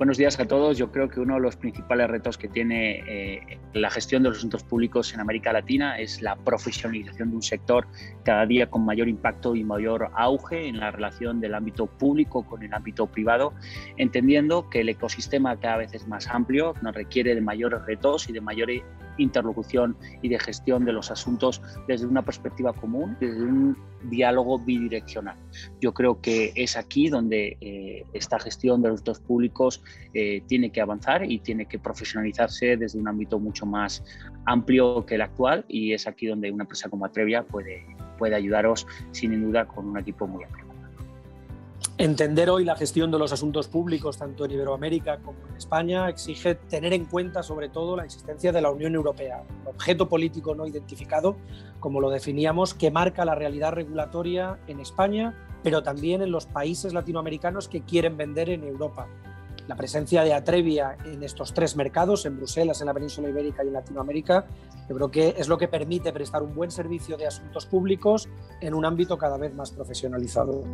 Buenos días a todos. Yo creo que uno de los principales retos que tiene eh, la gestión de los asuntos públicos en América Latina es la profesionalización de un sector cada día con mayor impacto y mayor auge en la relación del ámbito público con el ámbito privado, entendiendo que el ecosistema cada vez es más amplio, nos requiere de mayores retos y de mayor interlocución y de gestión de los asuntos desde una perspectiva común, desde un diálogo bidireccional. Yo creo que es aquí donde eh, esta gestión de los asuntos públicos eh, tiene que avanzar y tiene que profesionalizarse desde un ámbito mucho más amplio que el actual y es aquí donde una empresa como Atrevia puede, puede ayudaros sin duda con un equipo muy amplio. Entender hoy la gestión de los asuntos públicos, tanto en Iberoamérica como en España, exige tener en cuenta sobre todo la existencia de la Unión Europea, un objeto político no identificado, como lo definíamos, que marca la realidad regulatoria en España, pero también en los países latinoamericanos que quieren vender en Europa. La presencia de Atrevia en estos tres mercados, en Bruselas, en la península ibérica y en Latinoamérica, yo creo que es lo que permite prestar un buen servicio de asuntos públicos en un ámbito cada vez más profesionalizado.